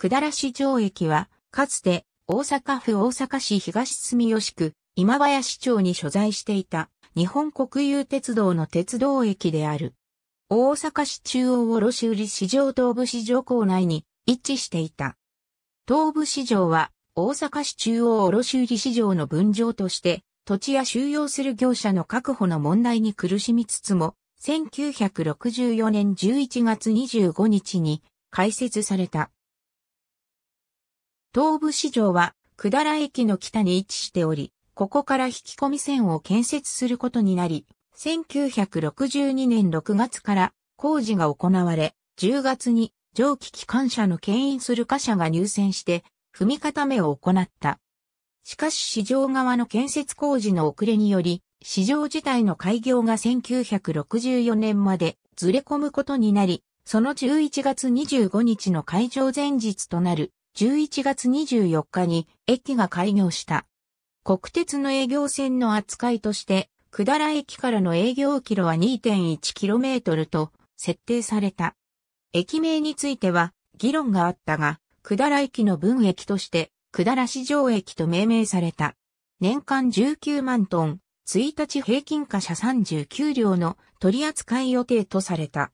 百済市場駅は、かつて大阪府大阪市東住吉区今林町に所在していた日本国有鉄道の鉄道駅である。大阪市中央卸売市場東部市場構内に位置していた。東部市場は大阪市中央卸売市場の分譲として土地や収容する業者の確保の問題に苦しみつつも1964年11月25日に開設された。東部市場は、百済駅の北に位置しており、ここから引き込み線を建設することになり、1962年6月から工事が行われ、10月に蒸気機関車の牽引する貨車が入線して、踏み固めを行った。しかし市場側の建設工事の遅れにより、市場自体の開業が1964年までずれ込むことになり、その11月25日の開場前日となる11月24日に駅が開業した。国鉄の営業線の扱いとして、百済駅からの営業キロは 2.1km と設定された。駅名については議論があったが、百済駅の分駅として百済市場駅と命名された。年間19万トン、1日平均貨車39両の取り扱い予定とされた。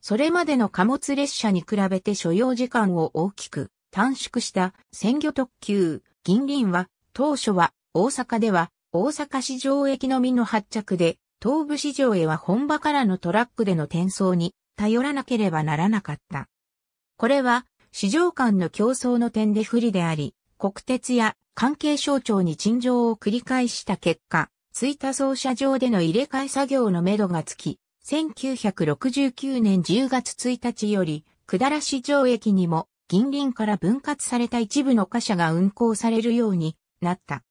それまでの貨物列車に比べて所要時間を大きく短縮した鮮魚特急、銀輪は、当初は大阪では大阪市場駅のみの発着で、東部市場へは本場からのトラックでの転送に頼らなければならなかった。これは市場間の競争の点で不利であり、国鉄や関係省庁に陳情を繰り返した結果、追多走車場での入れ替え作業のめどがつき、1969年10月1日より、百済市場駅にも銀輪から分割された一部の貨車が運行されるようになった。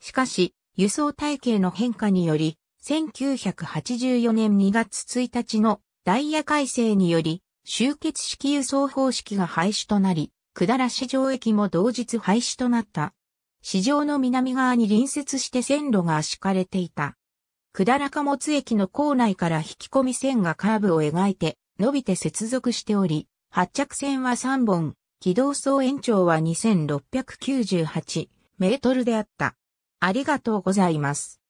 しかし、輸送体系の変化により、1984年2月1日のダイヤ改正により、集結式輸送方式が廃止となり、百済市場駅も同日廃止となった。市場の南側に隣接して線路が敷かれていた。百済貨物駅の構内から引き込み線がカーブを描いて伸びて接続しており、発着線は3本、軌道総延長は2698メートルであった。ありがとうございます。